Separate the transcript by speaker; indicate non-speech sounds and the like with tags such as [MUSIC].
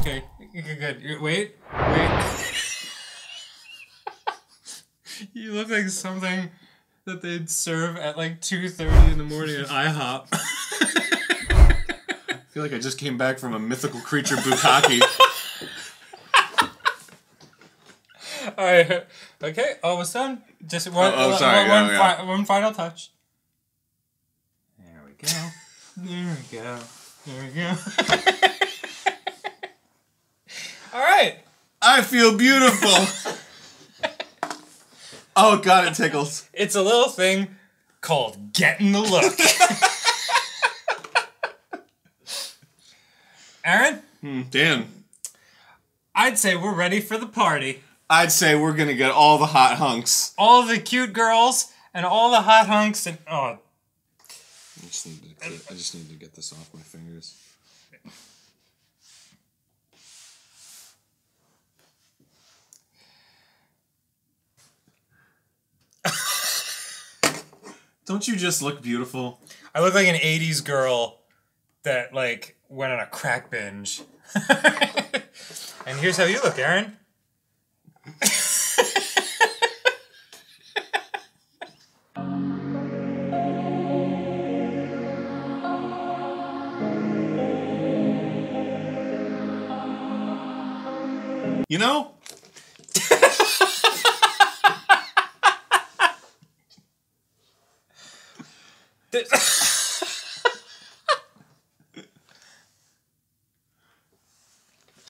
Speaker 1: okay. Good, good. Wait, wait. [LAUGHS] you look like something that they'd serve at like 2.30 in the morning at IHOP. [LAUGHS]
Speaker 2: I feel like I just came back from a mythical creature bukkake. [LAUGHS]
Speaker 1: Alright, okay, almost done. Just one,
Speaker 2: Oh, oh, sorry,
Speaker 1: one,
Speaker 2: yeah,
Speaker 1: fi-
Speaker 2: yeah.
Speaker 1: one final touch. There we go. There we go. There we go.
Speaker 2: I feel beautiful. [LAUGHS] oh god, it tickles.
Speaker 1: It's a little thing called getting the look. [LAUGHS] Arin,
Speaker 2: Hmm, Dan,
Speaker 1: I'd say we're ready for the party.
Speaker 2: I'd say we're gonna get all the hot hunks.
Speaker 1: All the cute girls and all the hot hunks and oh,
Speaker 2: I just need to, clear- I just need to get this off my fingers. Don't you just look beautiful?
Speaker 1: I look like an '80s girl that like went on a crack binge. [LAUGHS] and here's how you look, Arin.
Speaker 2: You know? [LAUGHS] This [LAUGHS]